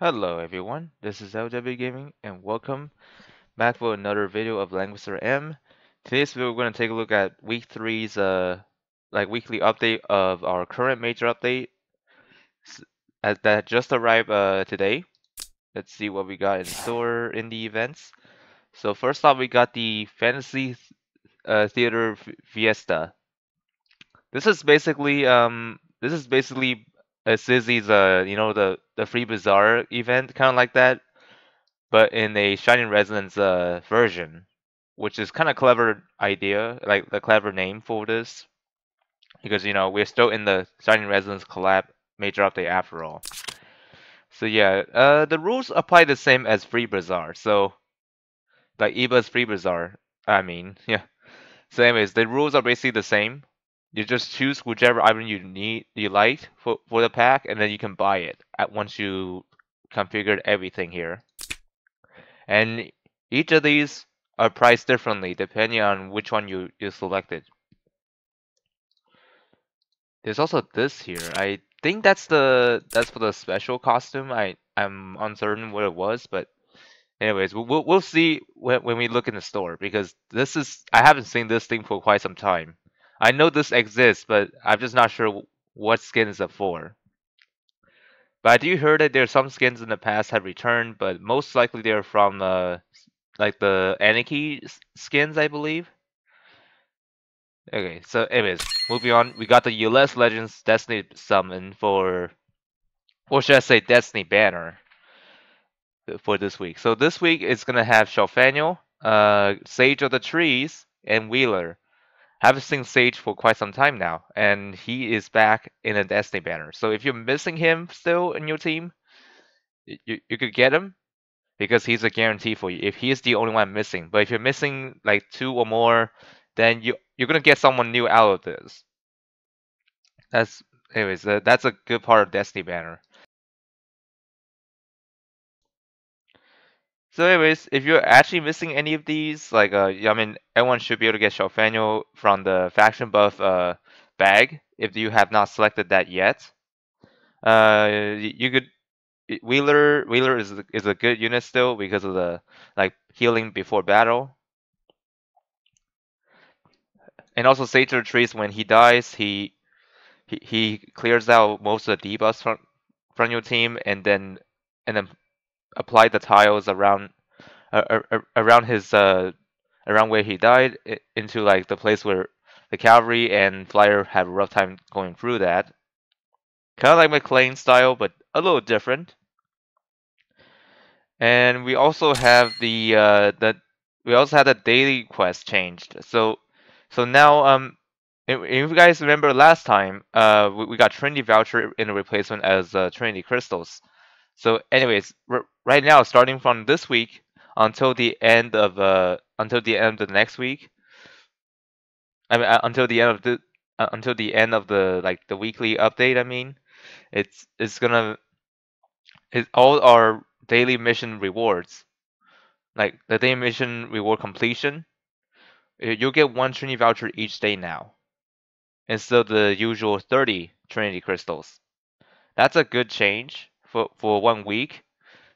Hello everyone, this is LW Gaming and welcome back for another video of Langrisser M. Today's video we're going to take a look at week 3's uh like weekly update of our current major update that just arrived uh today. Let's see what we got in store in the events. So first off we got the Fantasy uh, Theater Fiesta. This is basically um this is basically uh, uh you know the the free bazaar event kind of like that, but in a Shining Resonance uh version, which is kind of clever idea, like the clever name for this, because you know we're still in the Shining Resonance collab major update after all. So yeah, uh the rules apply the same as free bazaar. So like Eba's free bazaar. I mean, yeah. So anyways, the rules are basically the same you just choose whichever item you need you like for, for the pack and then you can buy it at once you configured everything here. And each of these are priced differently depending on which one you, you selected. There's also this here. I think that's the that's for the special costume. I i'm uncertain what it was but anyways we'll, we'll see when, when we look in the store because this is i haven't seen this thing for quite some time I know this exists, but I'm just not sure what skin is it for. But I do hear that there are some skins in the past have returned, but most likely they're from uh, like the Aniki skins, I believe. Okay, so anyways, moving on. We got the Ulyss Legends Destiny summon for, or should I say Destiny banner for this week. So this week it's gonna have Shelfaniel, uh, Sage of the Trees, and Wheeler haven't seen Sage for quite some time now, and he is back in a Destiny banner. So if you're missing him still in your team, you you could get him because he's a guarantee for you. If he's the only one missing, but if you're missing like two or more, then you you're gonna get someone new out of this. That's anyways. Uh, that's a good part of Destiny banner. So anyways, if you're actually missing any of these, like uh, I mean, everyone should be able to get Shelfaniel from the faction buff uh bag if you have not selected that yet. Uh, you could Wheeler Wheeler is is a good unit still because of the like healing before battle. And also Sage Trees when he dies, he he he clears out most of the debuffs from from your team and then and then apply the tiles around uh, around his uh, around where he died into like the place where the cavalry and flyer have a rough time going through that. Kind of like McLean style, but a little different. And we also have the uh, the we also had the daily quest changed. So so now um if, you guys remember last time uh we, we got Trinity voucher in a replacement as uh, Trinity crystals. So anyways, right now, starting from this week until the end of uh until the end of the next week, I mean uh, until the end of the uh, until the end of the like the weekly update. I mean, it's it's gonna it all our daily mission rewards, like the daily mission reward completion. You'll get one Trinity voucher each day now, instead of the usual thirty Trinity crystals. That's a good change for for one week.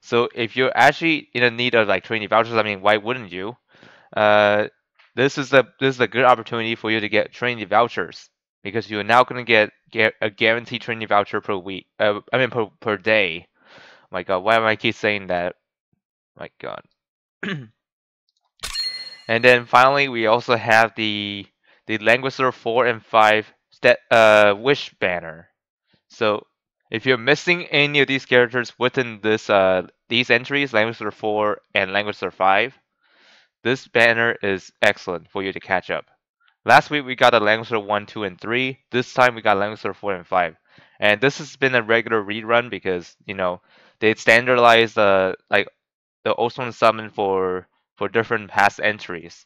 So if you're actually in a need of like Trinity vouchers, I mean, why wouldn't you? Uh, this is a this is a good opportunity for you to get Trinity vouchers because you're now going to get get a guaranteed Trinity voucher per week. Uh, I mean per per day. Oh my God, why am I keep saying that? My God. and then finally, we also have the the Langrisser four and five uh, wish banner. So if you're missing any of these characters within this uh, these entries, Langrisser 4 and Langrisser 5, this banner is excellent for you to catch up. Last week we got a Langrisser 1, 2, and 3. This time we got Langrisser 4 and 5. And this has been a regular rerun because, you know, they standardized uh, like the Osman summon for for different past entries.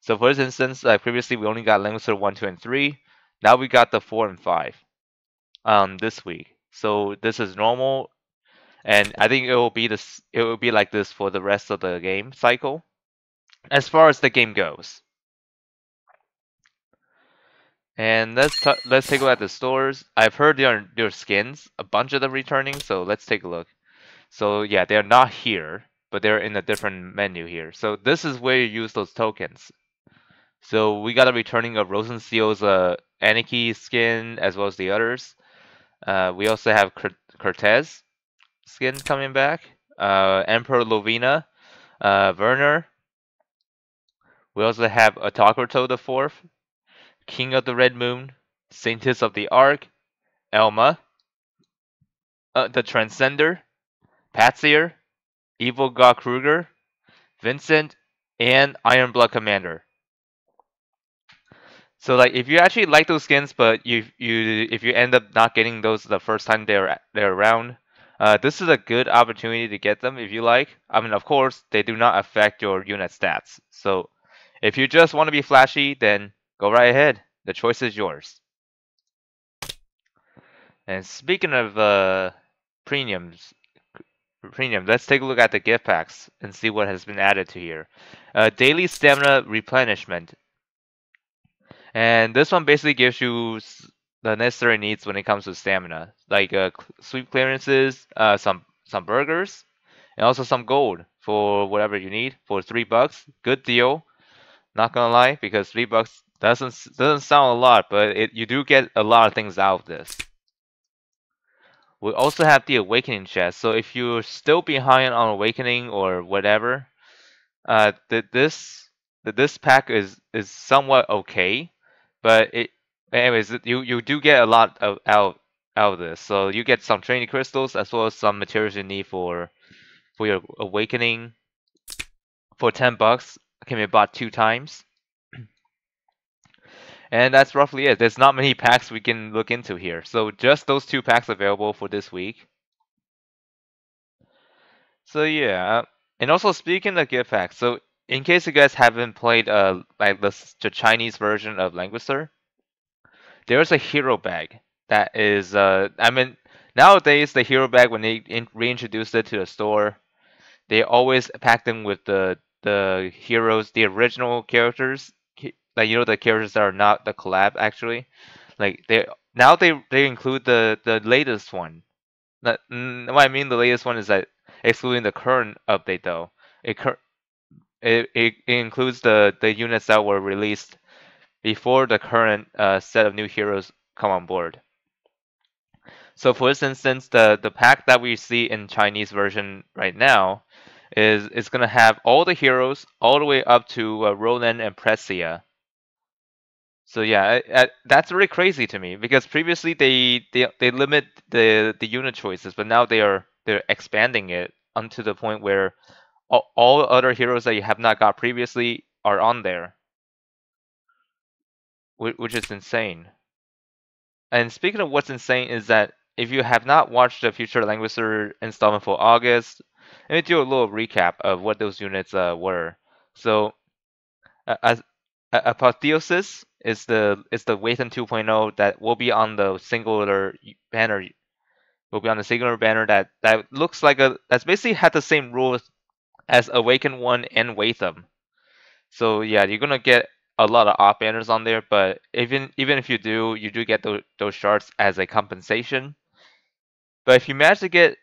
So for instance, like previously we only got Langrisser 1, 2, and 3. Now we got the 4 and 5 um, this week. So this is normal, and I think it will be this. It will be like this for the rest of the game cycle, as far as the game goes. And let's let's take a look at the stores. I've heard there are, there are skins, a bunch of them returning. So let's take a look. So yeah, they're not here, but they're in a different menu here. So this is where you use those tokens. So we got a returning of Rozenciel's uh, Anarchy skin as well as the others. Uh, we also have Cortez skin coming back. Uh, Emperor Lovina, uh, Werner. We also have Autocrato the Fourth, King of the Red Moon, Saintess of the Ark, Elma, uh, the Transcender, Patsier, Evil God Kruger, Vincent, and Iron Blood Commander. So like if you actually like those skins, but you you if you end up not getting those the first time they're they're around, uh, this is a good opportunity to get them if you like. I mean, of course, they do not affect your unit stats. So if you just want to be flashy, then go right ahead. The choice is yours. And speaking of uh, premiums, premium, let's take a look at the gift packs and see what has been added to here. Uh, daily stamina replenishment. And this one basically gives you the necessary needs when it comes to stamina, like uh, sweep clearances, uh, some some burgers, and also some gold for whatever you need for three bucks. Good deal. Not gonna lie, because three bucks doesn't doesn't sound a lot, but it you do get a lot of things out of this. We also have the awakening chest. So if you're still behind on awakening or whatever, uh, the, this the, this pack is is somewhat okay, but it anyways you you do get a lot of out out of this. So you get some training crystals as well as some materials you need for for your awakening. For ten bucks, can be bought two times. And that's roughly it. There's not many packs we can look into here. So just those two packs available for this week. So yeah, and also speaking of gift packs, so in case you guys haven't played uh like the, the Chinese version of Langrisser, there's a hero bag that is uh I mean nowadays the hero bag when they in, reintroduced it to the store, they always pack them with the the heroes, the original characters like you know the characters that are not the collab actually. Like they now they they include the the latest one. What i mean the latest one is that excluding the current update though. It it, it, includes the the units that were released before the current uh, set of new heroes come on board. So for this instance the the pack that we see in chinese version right now is is going to have all the heroes all the way up to uh, Roland and Precia so yeah, I, I, that's really crazy to me because previously they, they they limit the the unit choices, but now they are they're expanding it unto the point where all, all other heroes that you have not got previously are on there, which is insane. And speaking of what's insane is that if you have not watched the Future Langrisser installment for August, let me do a little recap of what those units uh, were. So, uh, Apotheosis is the is the Wathan 2.0 that will be on the singular banner. Will be on the singular banner that that looks like a that's basically had the same rules as Awaken One and Watham. So yeah, you're gonna get a lot of off banners on there, but even even if you do, you do get those those shards as a compensation. But if you manage to get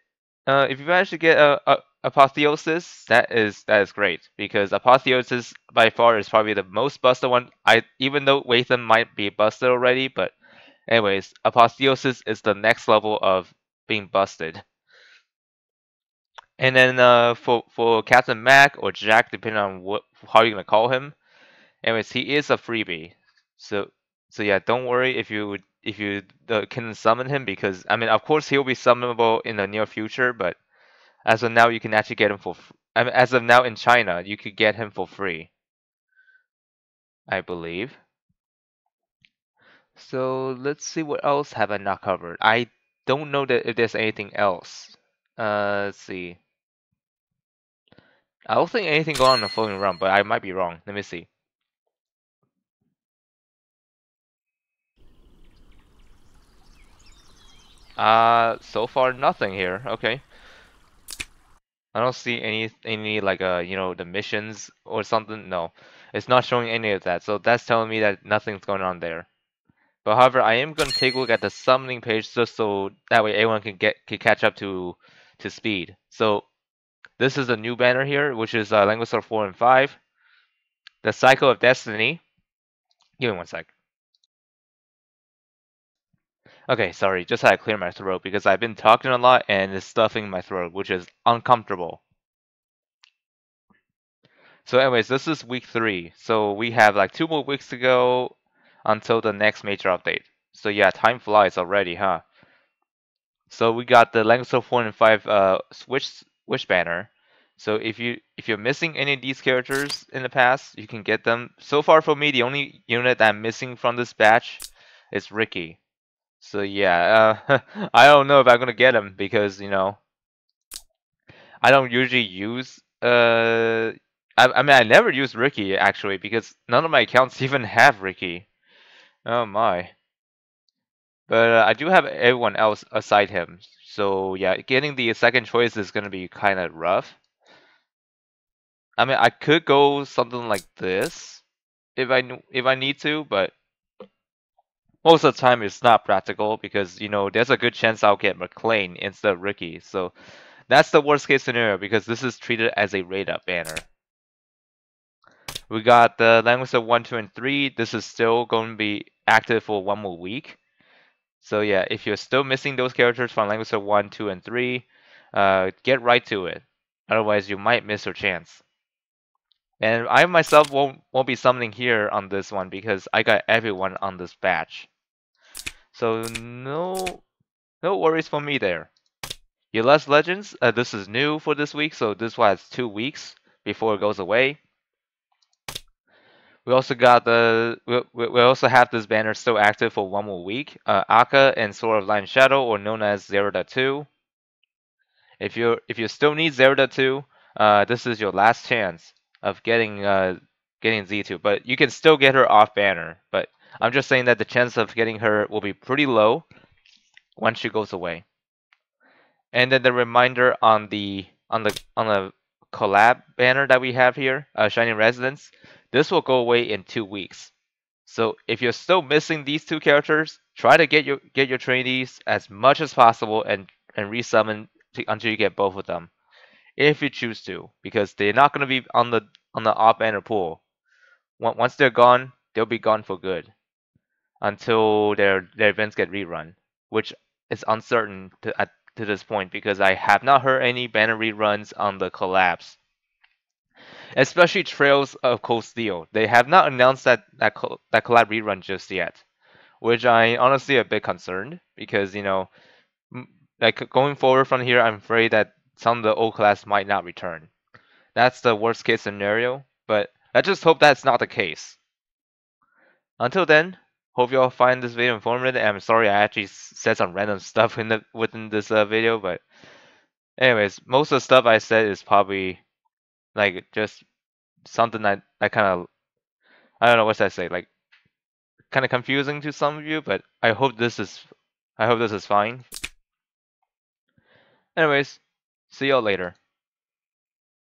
uh, if you manage to get a, a Apotheosis, that is that is great because Apotheosis by far is probably the most busted one. I even though Wathan might be busted already, but anyways, Apotheosis is the next level of being busted. And then uh, for for Captain Mac or Jack, depending on what how you're gonna call him, anyways, he is a freebie. So so yeah, don't worry if you if you uh, can summon him because I mean, of course, he'll be summonable in the near future, but as of now, you can actually get him for. I mean, as of now in China, you could get him for free. I believe. So let's see what else have I not covered. I don't know that if there's anything else. Uh, let's see. I don't think anything going on in the following run, but I might be wrong. Let me see. Uh, so far nothing here. Okay. I don't see any any like uh you know the missions or something. No, it's not showing any of that. So that's telling me that nothing's going on there. But however, I am going to take a look at the summoning page just so that way everyone can get can catch up to to speed. So this is a new banner here, which is uh, Langrisser 4 and 5. The Cycle of Destiny. Give me one sec. Okay, sorry, just had to clear my throat because I've been talking a lot and it's stuffing my throat, which is uncomfortable. So anyways, this is week three. So we have like two more weeks to go until the next major update. So yeah, time flies already, huh? So we got the Langrisser 4 and 5 uh, Switch, Switch banner. So if you if you're missing any of these characters in the past, you can get them. So far for me, the only unit I'm missing from this batch is Ricky. So yeah, uh, I don't know if I'm gonna get him because you know I don't usually use uh I, I mean I never use Ricky actually because none of my accounts even have Ricky. Oh my. But uh, I do have everyone else aside him. So yeah, getting the second choice is gonna be kind of rough. I mean, I could go something like this if I if I need to, but most of the time it's not practical because you know there's a good chance I'll get McLean instead of Ricky. So that's the worst case scenario because this is treated as a raid up banner. We got the language of 1, 2, and 3. This is still going to be active for one more week. So yeah, if you're still missing those characters from Langrisser 1, 2, and 3, uh, get right to it. Otherwise, you might miss your chance. And I myself won't won't be summoning here on this one because I got everyone on this batch. So no no worries for me there. Useless Legends, uh, this is new for this week, so this was two weeks before it goes away. We also got the we, we also have this banner still active for one more week. Uh, Akka and Sword of Light and Shadow, or known as Zerida 2. If you if you still need Zerida 2, uh, this is your last chance of getting uh, getting Z2, but you can still get her off banner. But I'm just saying that the chance of getting her will be pretty low once she goes away. And then the reminder on the on the on the collab banner that we have here, uh, Shining Resonance, this will go away in two weeks. So if you're still missing these two characters, try to get your get your trainees as much as possible and and resummon until you get both of them if you choose to, because they're not going to be on the on the off banner pool. Once they're gone, they'll be gone for good until their their events get rerun, which is uncertain to, at to this point because I have not heard any banner reruns on the collapse. Especially Trails of Cold Steel. They have not announced that that, that collab rerun just yet, which I honestly a bit concerned because you know, like going forward from here, I'm afraid that some of the old class might not return. That's the worst case scenario, but let's just hope that's not the case. Until then, hope you all find this video informative. I'm sorry I actually said some random stuff in the within this uh, video, but anyways, most of the stuff I said is probably like just something that I kind of I don't know what I say like kind of confusing to some of you, but I hope this is I hope this is fine. Anyways, See y'all later.